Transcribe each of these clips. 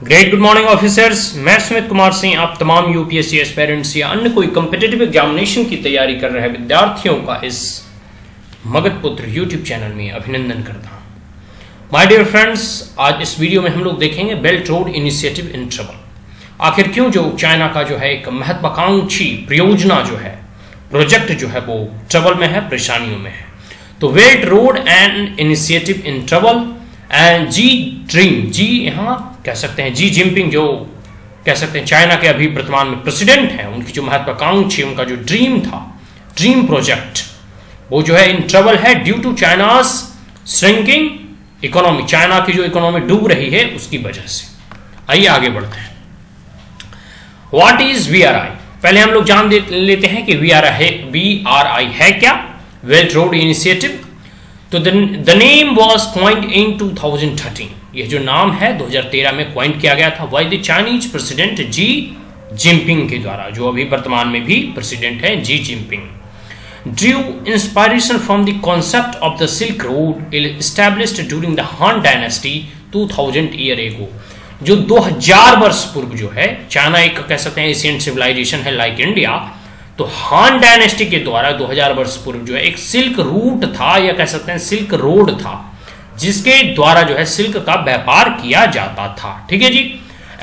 Great good morning officers मैं सुमित कुमार सिंह, आप तमाम यूपीएससी एस्पेरेंट्स या अन्य कोई कम्पिटेटिव एग्जामिनेशन की तैयारी कर रहे विद्यार्थियों का इस मगध पुत्र यूट्यूब चैनल में अभिनंदन करता हूँ। माय डियर फ्रेंड्स आज इस वीडियो में हम लोग देखेंगे belt road initiative in trouble आखिर क्यों जो चाइना का जो है एक महत्वाकांक्षी परियोजना जो है प्रोजेक्ट जो है वो ट्रबल में है, परेशानियों में है। तो belt road and initiative in trouble and जी ड्रीम जी यहाँ कह सकते हैं जी जिनपिंग जो कह सकते हैं चाइना के अभी वर्तमान में प्रेसिडेंट हैं, उनकी जो महत्वाकांक्षी, उनका जो ड्रीम था ड्रीम प्रोजेक्ट वो जो है इन ट्रबल है due to China's shrinking economy China की जो इकोनॉमी डूब रही है, उसकी वजह से। आइए आगे बढ़ते हैं। What is B R I पहले हम लोग जान लेते हैं कि B R I B R I है क्या? वेल्ट रोड इनिशिएटिव तो the name was coined in 2013 यह जो नाम है 2013 में क्वाइंट किया गया था by the Chinese president Xi Jinping के द्वारा, जो अभी वर्तमान में भी प्रेसिडेंट है Xi Jinping drew inspiration from the concept of the silk road established during the Han dynasty 2000 year ago जो 2000 वर्ष पूर्व जो है चाइना एक कह सकते हैं एशियन सिविलाइजेशन है लाइक इंडिया तो हान डायनेस्टी के द्वारा 2000 वर्ष पूर्व जो है, एक सिल्क रूट था, या कह सकते हैं सिल्क रोड था, जिसके द्वारा जो है सिल्क का व्यापार किया जाता था। ठीक है जी?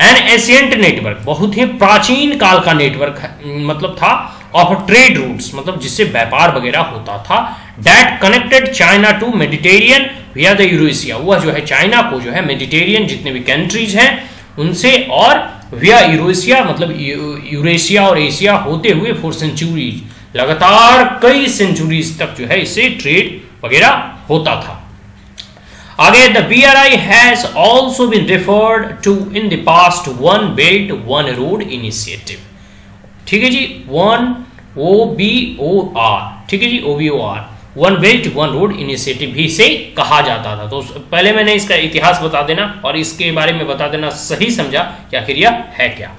एन एशियंट नेटवर्क बहुत ही प्राचीन काल का नेटवर्क मतलब था ऑफ़ ट्रेड रूट्स मतलब जिससे व्यापार वगैरह होता था। That connected China to Mediterranean या द यूरोसिया वह जो है चाइना को जो है मेडिटेरियन जितने भी कंट्रीज़ हैं, उनसे और विया यूरोसिया मतलब यूरेशिया और एशिया होते हुए फोर सेंचुरीज लगातार कई सेंचुरीज तक जो है इससे ट्रेड वगैरह होता था। आगे the B R I has also been referred to in the past one belt one road initiative ठीक है जी? One O B O R ठीक है जी? O B O R one belt one road initiative भी से कहा जाता था। तो पहले मैंने इसका इतिहास बता देना और इसके बारे में बता देना, सही समझा कि आखिर यह है क्या।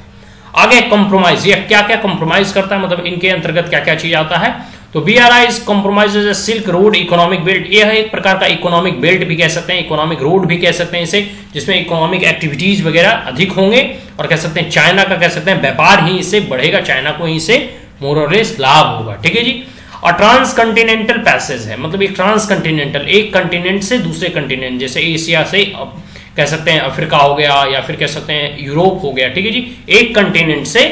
आगे कॉम्प्रोमाइज यह क्या क्या कॉम्प्रोमाइज करता है? मतलब इनके अंतर्गत क्या क्या चीज़ आता है? तो B R I compromise silk road economic belt यह है एक प्रकार का इकोनॉमिक बेल्ट भी कह सकते हैं इकोनॉमिक रोड भी कह सकते हैं इसे, जिसमें इकोनॉमिक एक्टिविटीज़ वगैरह अधिक होंगे और कह सकते हैं चाइना का कह सकते हैं, व्यापार ही इससे बढ़ेगा। चाइना को ही से मोरलेस लाभ होगा। ठीक है जी? और ट्रांस कंटिनेंटल पैसेज है मतलब एक ट्रांस कंटिनेंटल एक कंटिनेंट से दूसरे कंटिनेंट, जैसे एशिया से कह सकते हैं अफ्रीका हो गया, या फिर कह सकते हैं यूरोप हो गया, ठीक है जी? एक कंटिनेंट से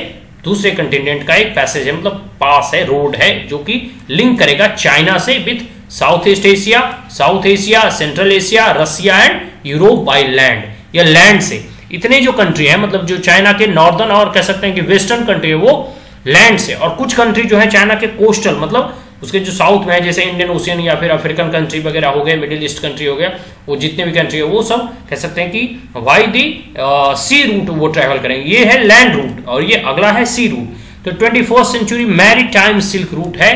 दूसरे कंटिनेंट का एक पैसेज है मतलब पास है, रोड है, जो कि लिंक करेगा चाइना से with South East Asia, South Asia, Central Asia, Russia and Europe by land, या लैंड से। इतने जो कंट्री है मतलब जो चाइना के नॉर्दर्न और कह सकते हैं कि वेस्टर्न कंट्री है, वो लैंड से। और कुछ कंट्री जो है चाइना के कोस्टल मतलब उसके जो साउथ में है, जैसे इंडियन ओशियन या फिर अफ्रीकन कंट्री वगैरह हो गए मिडिल ईस्ट कंट्री हो गया, वो जितने भी कंट्री है, वो सब कह सकते हैं कि वाई दी सी रूट वो ट्रेवल करेंगे। ये है लैंड रूट और ये अगला है सी रूट तो twenty fourth century maritime silk route है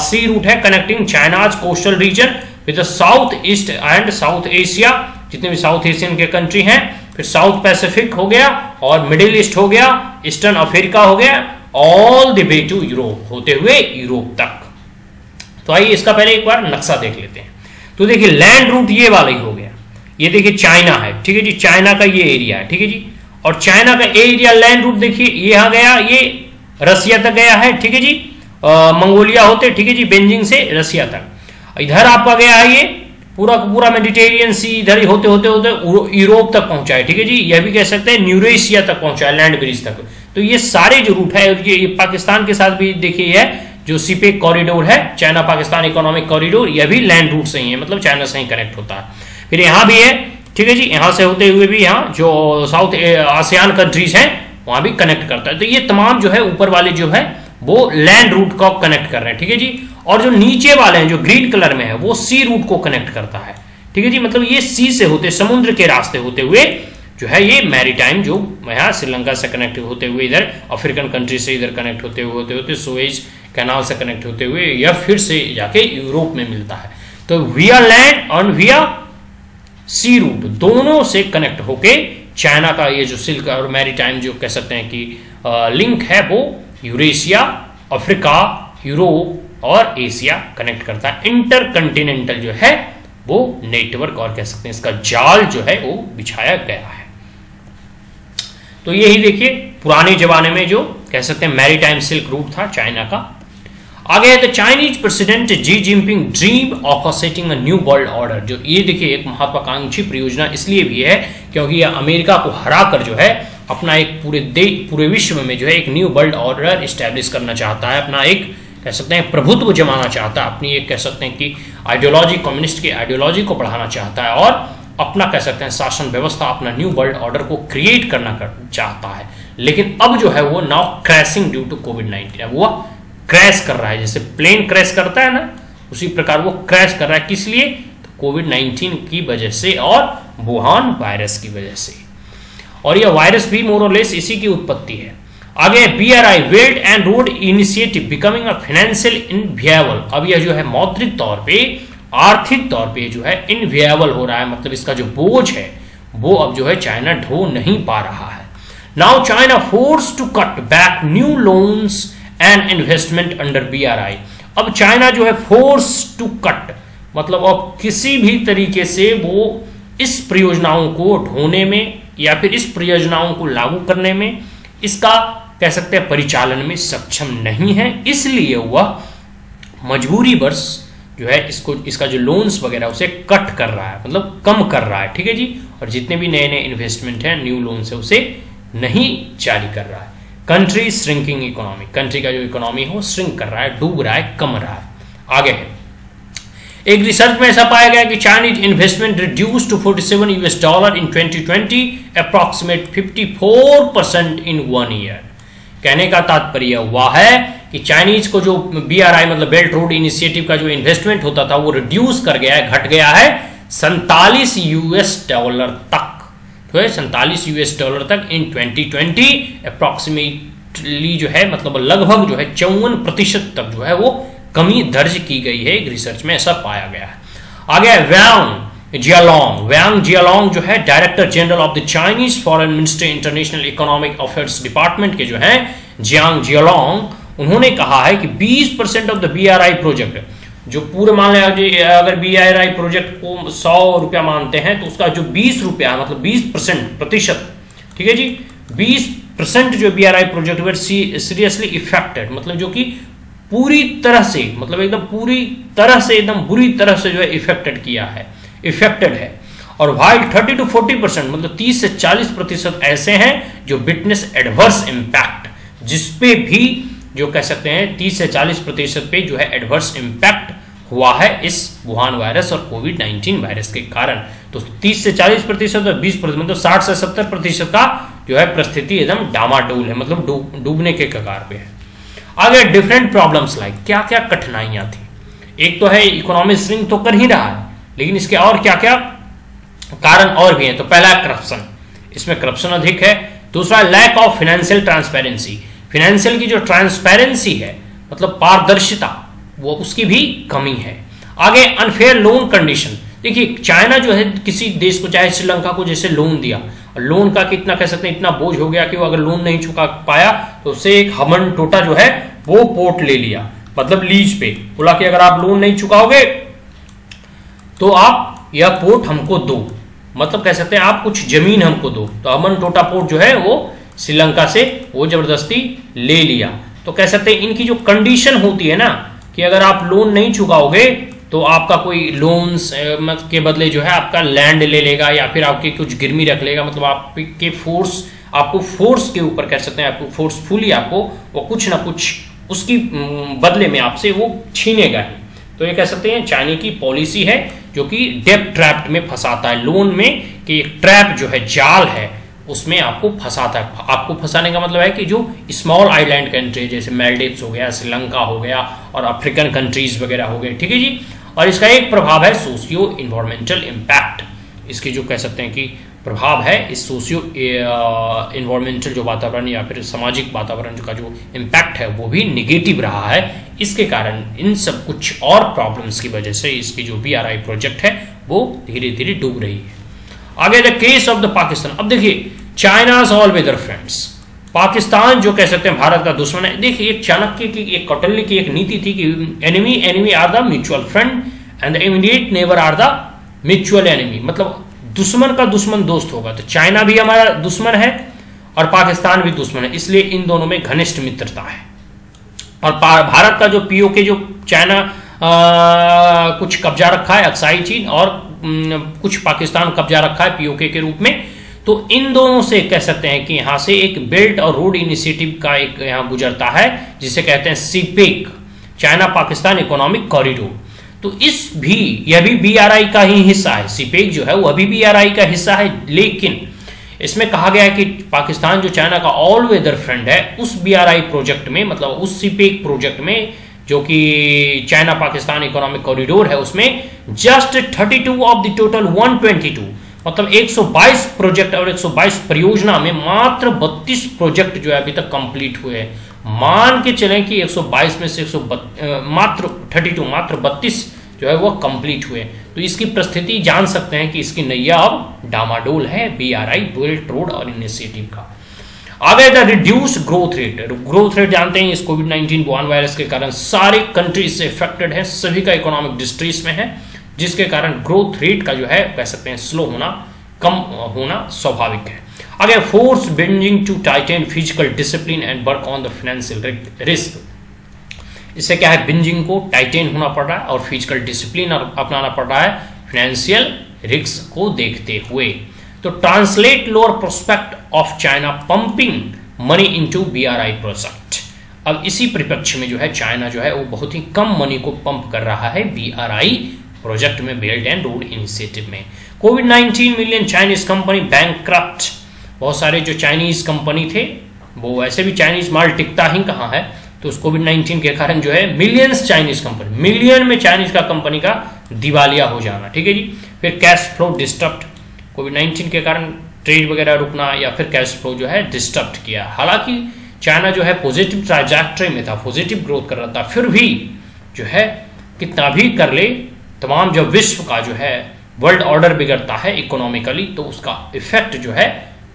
सी रूट है connecting China's coastal region with South East and South Asia जितने भी साउथ एशियन के कंट्री हैं, फिर साउथ पैसिफिक हो गया और मिडिल ईस्ट हो गया ईस्टर्न अफ्रीका हो गया। All the way to Europe होते हुए यूरोप तक। तो आइए इसका पहले एक बार नक्शा देख लेते हैं। तो देखिए लैंड रूट ये वाला ही हो गया। ये देखिए चाइना है। ठीक है जी चाइना का ये एरिया है। ठीक है जी? और चाइना का एरिया लैंड रूट देखिए, ये आ गया, ये रसिया तक गया है। ठीक है जी? मंगोलिया होते, ठीक है जी, बेंजिंग से रसिया तक। इधर आपका गया है ये, पूरा पूरा मेडिटेरियन सी इधर होते होते होते यूरोप तक पहुँचा है। ठीक है जी? यह भी कह सकते हैं न्यूरेशिया तक पहुँचा है लैंड ब्रिज तक। तो ये सारे जो रूट है ये पाकिस्तान के साथ भी देखिए है, जो सीपेक कॉरिडोर है चाइना पाकिस्तान इकोनॉमिक कॉरिडोर यह भी लैंड रूट से ही है मतलब चाइना से ही कनेक्ट होता है। फिर यहाँ भी है, ठीक है जी, यहाँ से होते हुए भी यहाँ, जो साउथ आसियान कंट्रीज़ हैं, वहाँ भी कनेक्ट करता है। तो ये तमाम जो है, ऊपर वाले जो है, वो लैंड रूट को कनेक्ट कर रहे हैं, ठीक है जी? और जो नीचे वाले हैं, जो ग्रीन कलर में है, वो सी रूट को कनेक्ट करता है, ठीक है जी? मतलब ये सी से होते, समुद्र के रास्ते होते हुए जो है ये मैरीटाइम जो यहाँ श्रीलंका से कनेक्ट होते हुए इधर अफ्रीकन कंट्री से इधर कनेक्ट होते हुए, होते होते सुएज कैनाल से कनेक्ट होते हुए या फिर से जाके यूरोप में मिलता है। तो विया लैंड और विया सी रूट दोनों से कनेक्ट होके चाइना का ये जो सिल्क और मैरीटाइम जो कह सकते हैं कि लिंक है वो यूरेशिया अफ्रीका यूरोप और एशिया कनेक्ट करता है। इंटर कंटिनेंटल जो है वो नेटवर्क और कह सकते हैं इसका जाल जो है वो बिछाया गया है। तो यही देखिए पुराने जमाने में जो कह सकते हैं मैरीटाइम सिल्क रूट था चाइना का। आगे है the Chinese president Xi Jinping dream of setting a new world order जो ये देखिए एक महत्वाकांक्षी परियोजना इसलिए भी है क्योंकि यह अमेरिका को हराकर जो है अपना एक पूरे देश पूरे विश्व में जो है एक न्यू वर्ल्ड ऑर्डर स्टैब्लिश करना चाहता है, अपना एक कह सकते हैं प्रभुत्व जमाना चाहता है, अपनी एक कह सकते हैं कि आइडियोलॉजी कम्युनिस्ट की आइडियोलॉजी को बढ़ाना चाहता है और अपना कह सकते हैं शासन व्यवस्था अपना न्यू वर्ल्ड ऑर्डर को क्रिएट करना कर, चाहता है। लेकिन अब जो है वो now crashing due to covid nineteen वो क्रैश कर रहा है। जैसे प्लेन क्रैश करता है ना उसी प्रकार वो क्रैश कर रहा है। किस लिए? तो कोविड नाइन्टीन की वजह से और वुहान वायरस की वजह से। और यह वायरस भी मोरोलेस इसी की उत्पत्ति है। आगे B R I belt and road initiative becoming a financial inviable अब यह जो है मौद्रिक तौर पे आर्थिक तौर पे जो है इनवेबल हो रहा है मतलब इसका जो बोझ है, वो अब जो है चाइना ढो नहीं पा रहा है। Now China force to cut back new loans and investment under B R I अब चाइना जो है फोर्स टू कट मतलब अब किसी भी तरीके से वो इस परियोजनाओं को ढोने में या फिर इस परियोजनाओं को लागू करने में इसका कह सकते हैं परिचालन में सक्षम नहीं है। इसलिए वह मजबूरी वर्ष जो है, इसको, इसका जो लोन्स वगैरह, उसे कट कर रहा है मतलब कम कर रहा है, ठीक है जी? और जितने भी नए नए इन्वेस्टमेंट हैं न्यू लोन्स है, उसे नहीं जारी कर रहा है। कंट्री श्रिंकिंग इकोनॉमी कंट्री का जो इकोनॉमी है, वो श्रिंक कर रहा है, डूब रहा है, कम रहा है। आगे है। एक रिसर्च में ऐसा पाया गया कि Chinese investment reduce to 47 US dollar in 2020 approximate 54 percent in one year कहने का तात्पर्य हुआ है कि चाइनीज़ को जो बीआरआई मतलब बेल्ट रोड इनिशिएटिव का जो इन्वेस्टमेंट होता था, वो रिड्यूस कर गया है, घट गया है सैतालीस यूएस डॉलर तक। तो है, सैतालीस यूएस डॉलर तक इन 2020 अप्रोक्सीमेटली जो है मतलब लगभग जो है चौवन प्रतिशत तक जो है वो कमी दर्ज की गई है, एक रिसर्च में ऐसा पाया गया है। आगे व्यांग जियालोंग व्यांग जियालोंग जो है director general of the Chinese foreign minister international economic affairs department के जो है जियांग जियालोंग उन्होंने कहा है कि 20 percent of the BRI project जो पूरे मान लें अगर बीआरआई प्रोजेक्ट को सौ रुपया मानते हैं तो उसका जो बीस रुपया मतलब बीस परसेंट प्रतिशत, ठीक है जी? बीस परसेंट जो बी प्रोजेक्ट सीरियसली इफेक्टेड मतलब जो कि पूरी तरह से मतलब एकदम पूरी तरह से, एकदम बुरी तरह से जो है इफेक्टेड किया है इफेक्टेड है। और वाइल 30 टू 40 परसेंट मतलब 30 से 40 प्रतिशत ऐसे हैं जो बिटनेस एडवर्स इंपैक्ट जिसपे भी जो कह सकते हैं 30 से 40 प्रतिशत पे जो है एडवर्स इंपैक्ट हुआ है इस वुहान वायरस और कोविड 19 वायरस के कारण। तो 30 से 40 प्रतिशत और 20 प्रतिशत मतलब 60 से 70 प्रतिशत का जो है परिस्थिति एकदम डामाडोल है मतलब डूबने के कगार पे है। आगे डिफरेंट प्रॉब्लम्स लाइक क्या क्या कठिनाइयाँ थी? एक तो है इकोनॉमिक स्विंग तो कर ही रहा है, लेकिन इसके और क्या क्या कारण और भी हैं? तो पहला करप्शन इसमें करप्शन अधिक है। दूसरा lack of financial transparency financial की जो ट्रांसपेरेंसी है मतलब पारदर्शिता, वो उसकी भी कमी है। आगे अनफेयर लोन कंडीशन देखिए चाइना जो है, किसी देश को, चाहे श्रीलंका को जैसे लोन दिया लोन का कितना कह सकते हैं, इतना बोझ हो गया कि वो अगर लोन नहीं चुका पाया तो उससे एक हमन टोटा जो है, वो पोर्ट ले लिया। मतलब लीज पे। बोला कि अगर आप लोन नहीं चुकाओगे तो आप यह पोर्ट हमको दो। मतलब कह सकते हैं, आप कुछ ज़मीन हमको दो। तो अमन टोटा पोर्ट जो है, वो श्रीलंका से वो ज़बरदस्ती ले लिया। तो कह सकते हैं, इनकी जो कंडीशन होती है ना, कि अगर आप लोन नहीं चुकाओगे तो आपका कोई लोन्स के बदले जो है आपका लैंड ले लेगा या फिर आपके कुछ गिरमी रख लेगा। मतलब आपके फोर्स आपको फोर्स के ऊपर कह सकते हैं, आपको फोर्सफुली आपको वो कुछ ना कुछ उसकी बदले में आपसे वो छीनेगा ही। तो ये कह सकते हैं, चाइना की पॉलिसी है जो कि डेप ट्रैप्ट में फंसाता है। लोन में कि एक ट्रैप जो है, जाल है। उसमें आपको फंसाता है। आपको फंसाने का मतलब है कि जो स्मॉल आइलैंड कंट्री जैसे मेलडिव्स हो गया श्रीलंका हो गया और अफ्रीकन कंट्रीज़ वगैरह हो गए, ठीक है जी? और इसका एक प्रभाव है सोशियो इन्वायरमेंटल इम्पैक्ट इसकी जो कह सकते हैं कि प्रभाव है इस सोशियो इन्वायरमेंटल जो वातावरण या फिर सामाजिक वातावरण का जो इम्पैक्ट है, वो भी निगेटिव रहा है। इसके कारण इन सब कुछ और प्रॉब्लम्स की वजह से इसकी जो बी प्रोजेक्ट है, वो धीरे धीरे डूब रही है। आगे the case of the Pakistan अब देखिए China's all weather friends Pakistan, जो कह सकते हैं, भारत का दुश्मन है। देखिए एक चाणक्य की एक कौटल्य की एक नीति थी कि enemy enemy are the mutual friend and the immediate neighbour are the mutual enemy मतलब दुश्मन का दुश्मन दोस्त होगा। तो चाइना भी हमारा दुश्मन है और पाकिस्तान भी दुश्मन है। इसलिए इन दोनों में घनिष्ठ मित्रता है। और भारत का जो पीओके, जो चाइना कुछ कब्जा रखा है, अक्साई चीन और कुछ पाकिस्तान कब्जा रखा है पीओके के रूप में। तो इन दोनों से कह सकते हैं कि यहाँ से एक बेल्ट और रोड इनिशिएटिव का एक यहाँ गुजरता है, जिसे कहते हैं CPEC China Pakistan economic corridor तो इस भी, यह भी बीआरआई का ही हिस्सा है। सीपेक जो है वह भी बीआरआई का हिस्सा है, लेकिन इसमें कहा गया है कि पाकिस्तान जो चाइना का ऑल वेदर फ्रेंड है, उस बीआरआई प्रोजेक्ट में मतलब उस सीपेक प्रोजेक्ट में, जो कि चाइना पाकिस्तान इकोनॉमिक कॉरिडोर है, उसमें जस्ट 32 ऑफ़ द टोटल 122 मतलब 122 प्रोजेक्ट और 122 परियोजना में मात्र 32 प्रोजेक्ट जो है अभी तक कंप्लीट हुए हैं। मान के चलें कि 122 में से 100 मात्र 32 मात्र 32 जो है वो कंप्लीट हुए तो इसकी परिस्थिति जान सकते हैं कि इसकी नैया अब डामाडोल है B R I belt road और इनिशिएटिव का। आगे the reduce growth rate growth rate जानते हैं, इस कोविड 19 बुआन वायरस के कारण सारे कंट्रीज़ से इफेक्टेड है, सभी का इकोनॉमिक डिस्ट्रीस में है। जिसके कारण ग्रोथ रेट का जो है, कह सकते हैं स्लो होना कम होना स्वाभाविक है। आगे force Beijing to tighten physical discipline and work on the financial risk इससे क्या है? बिंजिंग को टाइटेन होना पड़ रहा है और फ़िज़िकल डिसिप्लिन अपनाना पड़ रहा है फाइनेंशियल रिस्क को देखते हुए। तो translate lower prospect of China pumping money into BRI project अब इसी परिप्रेक्ष्य में जो है चाइना जो है, वो बहुत ही कम मनी को पंप कर रहा है बीआरआई प्रोजेक्ट में बेल्ट एंड रोड इनिशिएटिव में। Covid 19 million Chinese company bank बहुत सारे जो चाइनीज़ कंपनी थे, वो वैसे भी चाइनीज़ माल टिकता ही कहाँ है? तो उस कोविड 19 के कारण जो है मिलियंस चाइनीज़ कंपनी मिलियन में चाइनीज़ का कंपनी का दिवालिया हो जाना, ठीक है जी? फिर कैश फ्लो डिस्टर्ब कोविड 19 के कारण ट्रेड वगैरह रुकना या फिर कैश फ्लो जो है डिस्टर्ब किया। हालाँकि चाइना जो है पॉजिटिव ट्राइजैक्ट्री में था पॉजिटिव ग्रोथ कर रहा था, फिर भी जो है, कितना भी कर ले तमाम जब विश्व का जो है वर्ल्ड ऑर्डर बिगड़ता है इकोनॉमिकली तो उसका इफ़ेक्ट जो है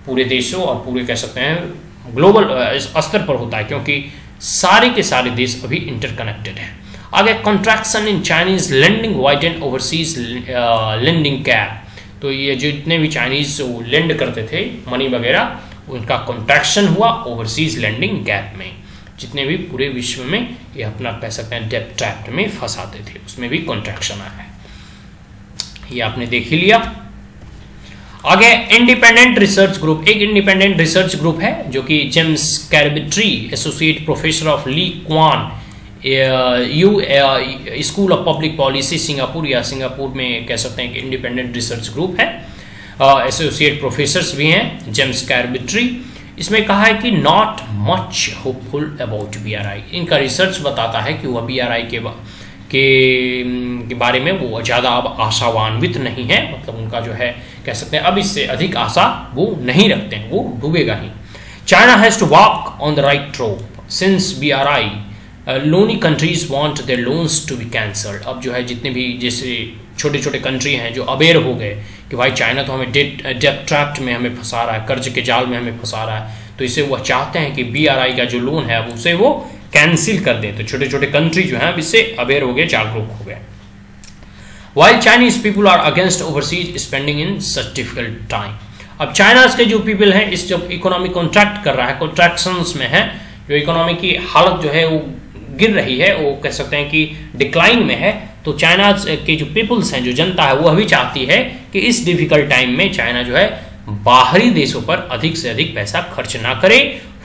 पूरे देशों और पूरे कह सकते हैं ग्लोबल स्तर पर होता है, क्योंकि सारे के सारे देश अभी इंटरकनेक्टेड हैं। आगे contraction in Chinese lending white and overseas lending cap तो ये जितने भी चाइनीज़ लैंड करते थे मनी वगैरह, उनका कॉन्ट्रैक्शन हुआ ओवरसीज लैंडिंग गैप में। जितने भी पूरे विश्व में ये अपना कह सकते हैं डेप ट्रैप्ट में फंसाते थे उसमें भी कॉन्ट्रैक्शन आया है। ये आपने देख ही लिया। आगे इंडिपेंडेंट रिसर्च ग्रुप एक इंडिपेंडेंट रिसर्च ग्रुप है जो कि James Crabtree associate professor of Lee Kuan Yew school of public policy Singapore या सिंगापुर में कह सकते हैं कि इंडिपेंडेंट रिसर्च ग्रुप है। एसोसिएट uh, प्रोफेसर्स भी हैं जेम्स कैरबिट्री इसमें कहा है कि not much hopeful about B R I इनका रिसर्च बताता है कि वह बी के के, के बारे में वो ज़्यादा अब आशावान्वित नहीं है। मतलब उनका जो है कह सकते हैं अब इससे अधिक आशा वो नहीं रखते हैं वो डूबेगा ही। China has to walk on the right trope since B R I loanee countries want their loans to be cancelled अब जो है जितने भी जैसे छोटे छोटे कंट्री हैं जो अवेयर हो गए कि भाई चाइना तो हमें डेट डेप ट्रैप्ट में हमें फंसा रहा है, कर्ज के जाल में हमें फंसा रहा है। तो इसे वह चाहते हैं कि बीआरआई का जो लोन है उसे वो कैंसिल कर दें। तो छोटे छोटे कंट्री जो है, अब इससे अवेयर हो गए, जागरूक हो गए। While Chinese people are against overseas spending in such difficult time अब चाइना के जो पीपल हैं, इस जब इकोनॉमी कॉन्ट्रैक्ट कर रहा है कॉन्ट्रैक्शन में है, जो इकोनॉमी की हालत जो है, वो गिर रही है, वो कह सकते हैं कि डिक्लाइन में है। तो चाइना के जो पीपल्स हैं, जो जनता है, वो अभी चाहती है कि इस डिफ़िकल्ट टाइम में चाइना जो है, बाहरी देशों पर अधिक से अधिक पैसा खर्च ना करे।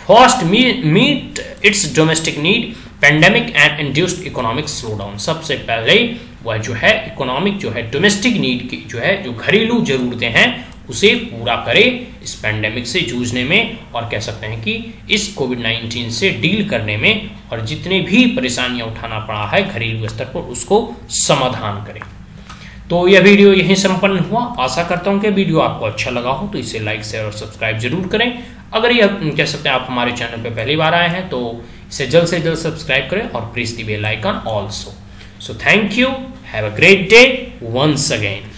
First meet its domestic need pandemic and induced economic slowdown सबसे पहले वह जो है इकोनॉमिक जो है डोमेस्टिक नीड की जो है, जो घरेलू जरूरतें हैं उसे पूरा करे इस पैंडेमिक से जूझने में और कह सकते हैं कि इस कोविड 19 से डील करने में और जितने भी परेशानियाँ उठाना पड़ा है घरेलू स्तर पर उसको समाधान करें। तो यह वीडियो यहीं संपन्न हुआ। आशा करता हूँ कि वीडियो आपको अच्छा लगा हो तो इसे लाइक शेयर और सब्सक्राइब ज़रूर करें। अगर यह कह सकते हैं आप हमारे चैनल पर पहली बार आए हैं तो इसे जल्द से जल्द सब्सक्राइब करें और press the bell icon also so thank you have a great day once again